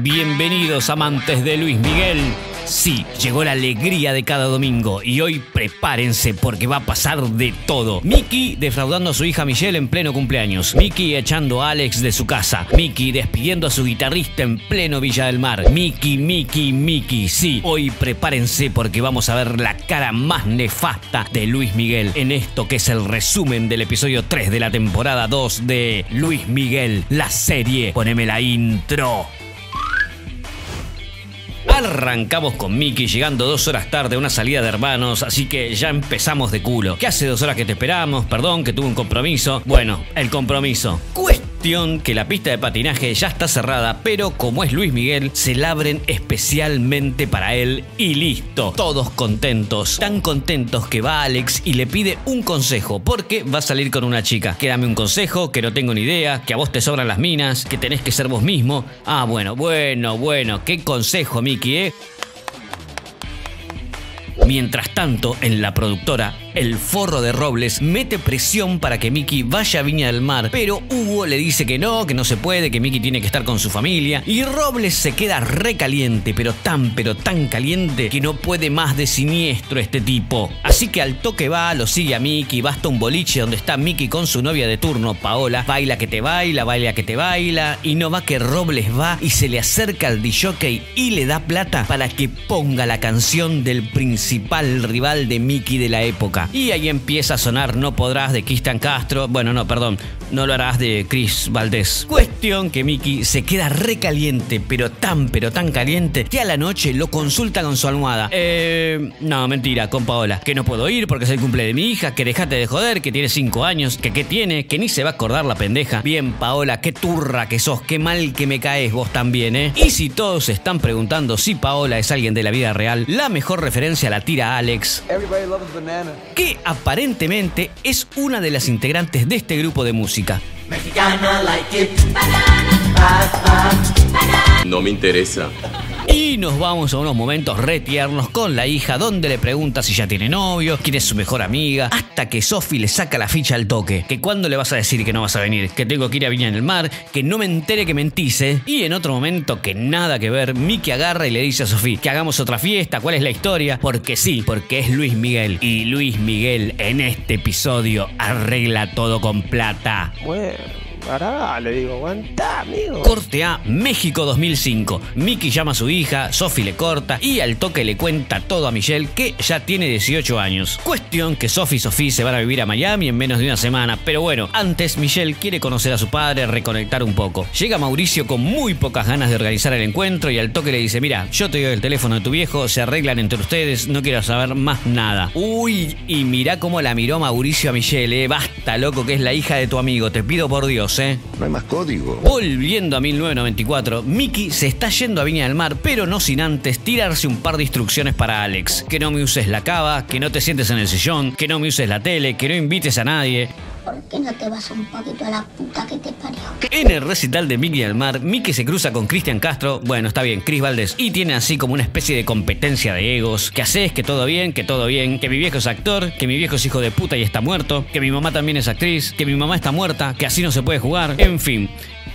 Bienvenidos amantes de Luis Miguel. Sí, llegó la alegría de cada domingo y hoy prepárense porque va a pasar de todo. Mickey defraudando a su hija Michelle en pleno cumpleaños. Mickey echando a Alex de su casa. Mickey despidiendo a su guitarrista en pleno Villa del Mar. Mickey, Mickey, Mickey. Sí, hoy prepárense porque vamos a ver la cara más nefasta de Luis Miguel en esto que es el resumen del episodio 3 de la temporada 2 de Luis Miguel, la serie. Poneme la intro. Arrancamos con Mickey llegando dos horas tarde a una salida de hermanos, así que ya empezamos de culo. ¿Qué hace dos horas que te esperamos? Perdón, que tuve un compromiso. Bueno, el compromiso. Que la pista de patinaje ya está cerrada, pero como es Luis Miguel, se la abren especialmente para él y listo. Todos contentos, tan contentos que va Alex y le pide un consejo, porque va a salir con una chica. Que dame un consejo, que no tengo ni idea, que a vos te sobran las minas, que tenés que ser vos mismo. Ah, bueno, bueno, bueno, qué consejo, Mickey, ¿eh? Mientras tanto, en la productora, el forro de Robles mete presión para que Mickey vaya a Viña del Mar, pero Hugo le dice que no, que no se puede, que Mickey tiene que estar con su familia, y Robles se queda recaliente, pero tan, pero tan caliente que no puede más de siniestro este tipo. Así que al toque va, lo sigue a Mickey, va hasta un boliche donde está Mickey con su novia de turno, Paola, baila que te baila, baila que te baila, y no va que Robles va y se le acerca al DJ y le da plata para que ponga la canción del principal rival de Mickey de la época. Y ahí empieza a sonar No podrás de Cristian Castro. Bueno, no, perdón. No lo harás de Chris Valdés. Cuestión que Mickey se queda recaliente, pero tan, pero tan caliente, que a la noche lo consulta con su almohada. Eh. No, mentira, con Paola. Que no puedo ir porque es el cumple de mi hija, que dejate de joder, que tiene 5 años, que qué tiene, que ni se va a acordar la pendeja. Bien, Paola, qué turra que sos, qué mal que me caes vos también, ¿eh? Y si todos se están preguntando si Paola es alguien de la vida real, la mejor referencia la tira Alex. Everybody loves banana. Que aparentemente es una de las integrantes de este grupo de música. Mexicana like it. No me interesa. Y nos vamos a unos momentos retiernos con la hija, donde le pregunta si ya tiene novio, quién es su mejor amiga, hasta que Sophie le saca la ficha al toque. Que cuándo le vas a decir que no vas a venir, que tengo que ir a Viña en el Mar, que no me entere que mentise. Y en otro momento, que nada que ver, Mickey agarra y le dice a Sophie que hagamos otra fiesta, cuál es la historia. Porque sí, porque es Luis Miguel. Y Luis Miguel en este episodio arregla todo con plata. Bueno, pará, le digo, aguantá, amigo. Corte A, México 2005. Mickey llama a su hija, Sophie le corta y al toque le cuenta todo a Michelle que ya tiene 18 años. Cuestión que Sophie y Sophie se van a vivir a Miami en menos de una semana, pero bueno, antes Michelle quiere conocer a su padre, reconectar un poco. Llega Mauricio con muy pocas ganas de organizar el encuentro y al toque le dice, mira, yo te doy el teléfono de tu viejo, se arreglan entre ustedes, no quiero saber más nada. Uy, y mirá cómo la miró Mauricio a Michelle, eh, basta loco que es la hija de tu amigo, te pido por Dios, eh. No hay más código. Volviendo a 1994, Mickey se está yendo a Viña del Mar, pero no sin antes tirarse un par de instrucciones para Alex. Que no me uses la cava, que no te sientes en el sillón, que no me uses la tele, que no invites a nadie. ¿Por qué no te vas un poquito a la puta que te parió? En el recital de Mickey del Mar, Mickey se cruza con Cristian Castro, bueno, está bien, Chris Valdés, y tiene así como una especie de competencia de egos. Que haces, que todo bien, que todo bien, que mi viejo es actor, que mi viejo es hijo de puta y está muerto, que mi mamá también es actriz, que mi mamá está muerta, que así no se puede jugar, en fin.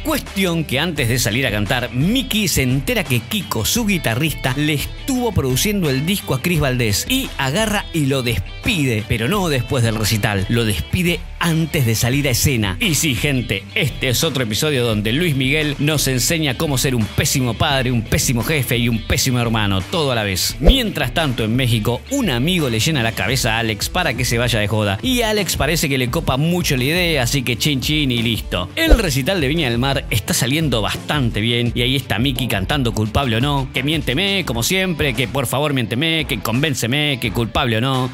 Cuestión que antes de salir a cantar, Mickey se entera que Kiko, su guitarrista, le estuvo produciendo el disco a Chris Valdés y agarra y lo despide, pero no después del recital, lo despide antes de salir a escena. Y sí, gente, este es otro episodio donde Luis Miguel nos enseña cómo ser un pésimo padre, un pésimo jefe y un pésimo hermano, todo a la vez. Mientras tanto, en México, un amigo le llena la cabeza a Alex para que se vaya de joda. Y Alex parece que le copa mucho la idea, así que chin chin y listo. El recital de Viña del Mar está saliendo bastante bien y ahí está Mickey cantando culpable o no, que miénteme como siempre, que por favor miénteme, que convénceme, que culpable o no.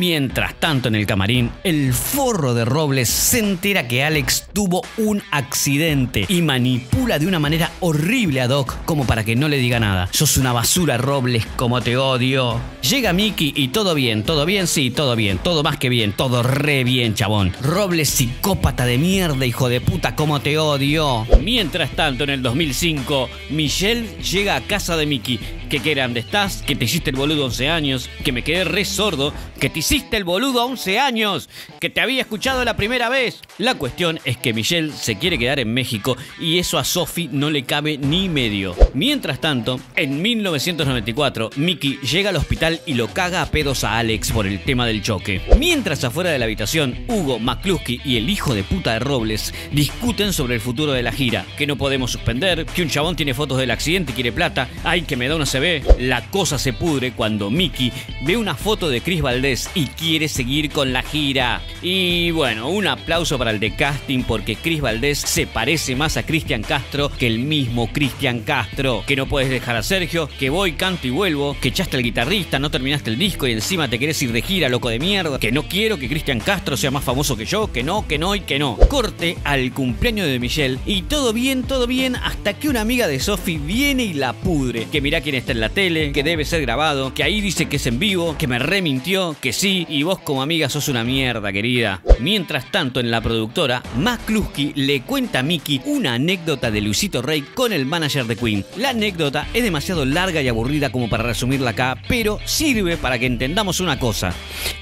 Mientras tanto en el camarín, el forro de Robles se entera que Alex tuvo un accidente y manipula de una manera horrible a Doc como para que no le diga nada. Sos una basura Robles, como te odio. Llega Mickey y todo bien, todo bien, sí, todo bien, todo más que bien, todo re bien, chabón. Robles psicópata de mierda, hijo de puta, como te odio. Mientras tanto, en el 2005, Michelle llega a casa de Mickey. Que qué grande estás, que te hiciste el boludo 11 años, que me quedé re sordo, que te hiciste el boludo 11 años, que te había escuchado la primera vez. La cuestión es que Michelle se quiere quedar en México y eso a Sophie no le cabe ni medio. Mientras tanto, en 1994, Mickey llega al hospital y lo caga a pedos a Alex por el tema del choque. Mientras afuera de la habitación, Hugo, McCluskey y el hijo de puta de Robles discuten sobre el futuro de la gira, que no podemos suspender, que un chabón tiene fotos del accidente y quiere plata, ay que me da una CB. La cosa se pudre cuando Mickey ve una foto de Chris Valdés y quiere seguir con la gira. Y bueno, un aplauso para el de casting porque Chris Valdés se parece más a Cristian Castro que el mismo Cristian Castro. Que no puedes dejar a Sergio, que voy, canto y vuelvo, que echaste al guitarrista, no terminaste el disco y encima te querés ir de gira, loco de mierda, que no quiero que Cristian Castro sea más famoso que yo, que no, que no y que no. Corte al cumpleaños de Michelle y todo bien, todo bien, hasta que una amiga de Sophie viene y la pudre. Que mirá quién está en la tele, que debe ser grabado, que ahí dice que es en vivo, que me remintió, que sí, y vos como amiga sos una mierda, querida. Mientras tanto, en la productora, McCluskey le cuenta a Mickey una anécdota de Luisito Rey con el manager de Queen. La anécdota es demasiado larga y aburrida como para resumirla acá, pero sirve para que entendamos una cosa.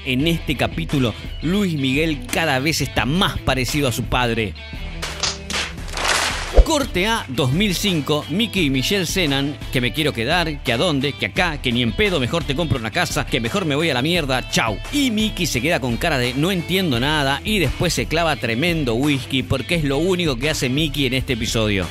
En este capítulo, Luis Miguel cada vez está más parecido a su padre. Corte A 2005, Mickey y Michelle cenan, que me quiero quedar, que a dónde, que acá, que ni en pedo, mejor te compro una casa, que mejor me voy a la mierda, chau. Y Mickey se queda con cara de no entiendo nada y después se clava tremendo whisky porque es lo único que hace Mickey en este episodio.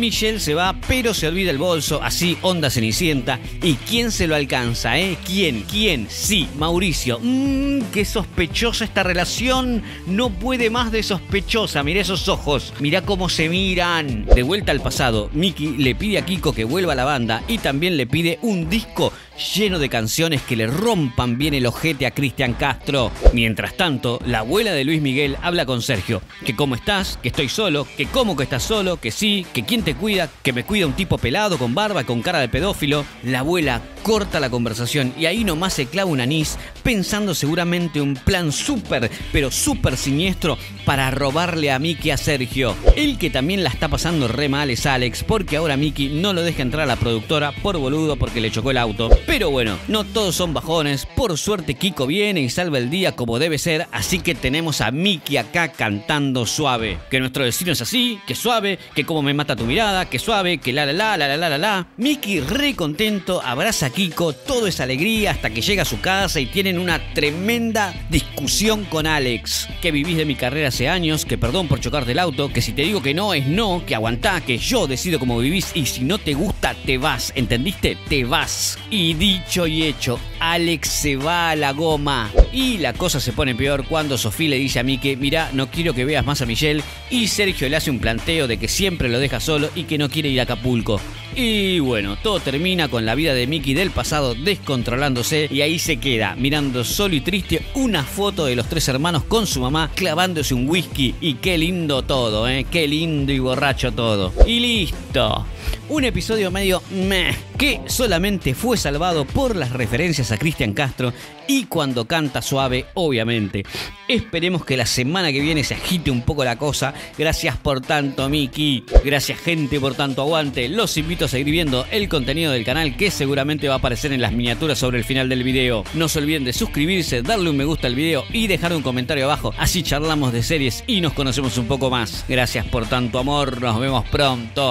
Michelle se va, pero se olvida el bolso, así onda cenicienta. ¿Y quién se lo alcanza, eh? ¿Quién? ¿Quién? Sí, Mauricio. Mmm, qué sospechosa esta relación. No puede más de sospechosa. Mira esos ojos. Mira cómo se miran. De vuelta al pasado, Mickey le pide a Kiko que vuelva a la banda y también le pide un disco lleno de canciones que le rompan bien el ojete a Cristian Castro. Mientras tanto, la abuela de Luis Miguel habla con Sergio, que cómo estás, que estoy solo, que cómo que estás solo, que sí, que quién te cuida, que me cuida un tipo pelado con barba con cara de pedófilo. La abuela corta la conversación y ahí nomás se clava un anís pensando seguramente un plan súper, pero súper siniestro para robarle a Mickey a Sergio. El que también la está pasando re mal es Alex, porque ahora Mickey no lo deja entrar a la productora por boludo porque le chocó el auto. Pero bueno, no todos son bajones. Por suerte Kiko viene y salva el día como debe ser, así que tenemos a Mickey acá cantando suave. Que nuestro destino es así, que suave, que como me mata tu mirada, que suave, que la la la la la la la la. Mickey re contento, abraza Kiko, todo es alegría hasta que llega a su casa y tienen una tremenda discusión con Alex. Que vivís de mi carrera hace años, que perdón por chocarte el auto, que si te digo que no es no, que aguantá, que yo decido cómo vivís y si no te gusta te vas, ¿entendiste? Te vas. Y dicho y hecho, Alex se va a la goma. Y la cosa se pone peor cuando Sofía le dice a Mickey, mira, no quiero que veas más a Michelle. Y Sergio le hace un planteo de que siempre lo deja solo y que no quiere ir a Acapulco. Y bueno, todo termina con la vida de Mickey del pasado descontrolándose y ahí se queda, mirando solo y triste una foto de los tres hermanos con su mamá clavándose un whisky y qué lindo todo, ¿eh? Qué lindo y borracho todo. Y listo. Un episodio medio meh, que solamente fue salvado por las referencias a Cristian Castro y cuando canta suave, obviamente. Esperemos que la semana que viene se agite un poco la cosa. Gracias por tanto, Miki. Gracias, gente, por tanto aguante. Los invito a seguir viendo el contenido del canal que seguramente va a aparecer en las miniaturas sobre el final del video. No se olviden de suscribirse, darle un me gusta al video y dejar un comentario abajo. Así charlamos de series y nos conocemos un poco más. Gracias por tanto amor. Nos vemos pronto.